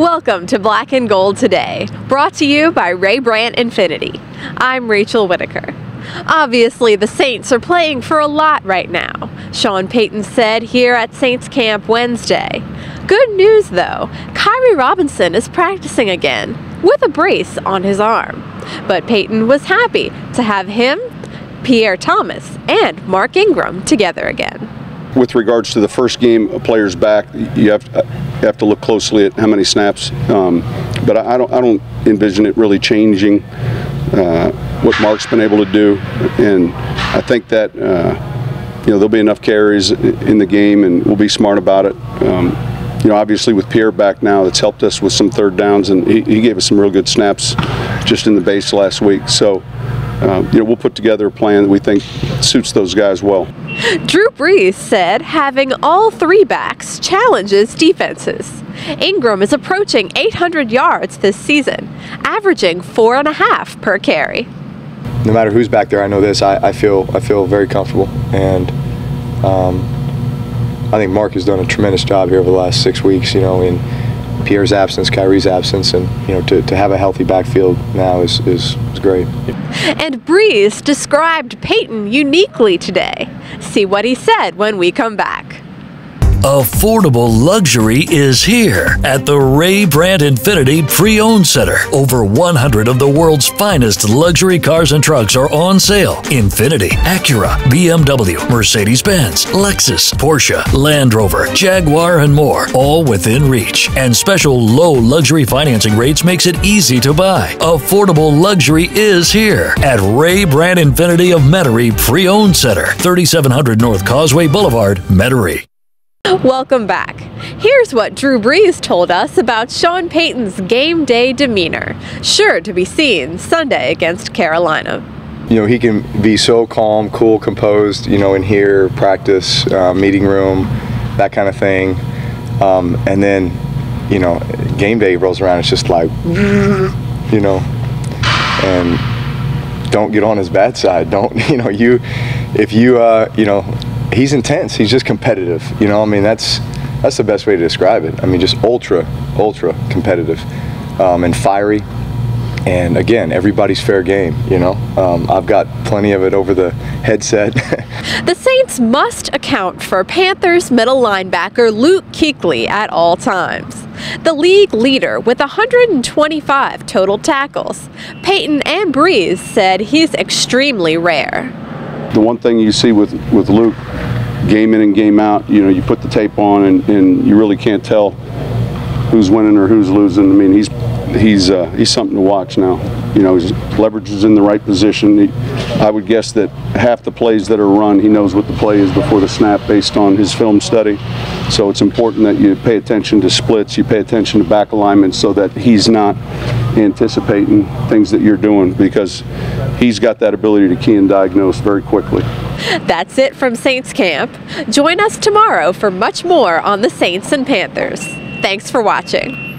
Welcome to Black and Gold Today, brought to you by Ray Brandt Infiniti. I'm Rachel Whittaker. Obviously, the Saints are playing for a lot right now, Sean Payton said here at Saints Camp Wednesday. Good news though, Khiry Robinson is practicing again with a brace on his arm. But Payton was happy to have him, Pierre Thomas, and Mark Ingram together again with regards to the first game players back, you have to, you have to look closely at how many snaps. Um, but I, I, don't I don't envision it really changing uh, what Mark's been able to do, and I think that uh, you know there'll be enough carries in the game, and we'll be smart about it. Um, you know, obviously with Pierre back now, that's helped us with some third downs, and he, he gave us some real good snaps just in the base last week. So uh, you know, we'll put together a plan that we think suits those guys well. Drew Brees said having all three backs challenges defenses. Ingram is approaching 800 yards this season, averaging four and a half per carry. No matter who's back there, I know this. I, I feel I feel very comfortable, and um, I think Mark has done a tremendous job here over the last six weeks. You know, in Pierre's absence, Khiry's absence, and you know to, to have a healthy backfield now is, is, is great. And Brees described Payton uniquely today. See what he said when we come back. Affordable luxury is here at the Ray Brandt Infiniti Pre-Owned Center. Over 100 of the world's finest luxury cars and trucks are on sale. Infiniti, Acura, BMW, Mercedes-Benz, Lexus, Porsche, Land Rover, Jaguar, and more, all within reach. And special low luxury financing rates makes it easy to buy. Affordable luxury is here at Ray Brandt Infiniti of Metairie Pre-Owned Center, 3700 North Causeway Boulevard, Metairie. Welcome back. Here's what Drew Brees told us about Sean Payton's game day demeanor, sure to be seen Sunday against Carolina. You know, he can be so calm, cool, composed, you know, in here, practice, uh, meeting room, that kind of thing. Um, and then, you know, game day rolls around, it's just like, you know, and don't get on his bad side. Don't, you know, you, if you, uh, you know, he's intense. He's just competitive. You know, I mean, that's that's the best way to describe it. I mean, just ultra, ultra competitive um, and fiery. And again, everybody's fair game. You know, um, I've got plenty of it over the headset. the Saints must account for Panthers middle linebacker Luke Kuechly at all times. The league leader with 125 total tackles. Payton and Brees said he's extremely rare. The one thing you see with, with Luke game in and game out, you know, you put the tape on and, and you really can't tell who's winning or who's losing. I mean, he's he's uh, he's something to watch now. You know, his leverage is in the right position. He, I would guess that half the plays that are run, he knows what the play is before the snap based on his film study. So it's important that you pay attention to splits, you pay attention to back alignment so that he's not anticipating things that you're doing because he's got that ability to key and diagnose very quickly. That's it from Saints Camp. Join us tomorrow for much more on the Saints and Panthers. Thanks for watching.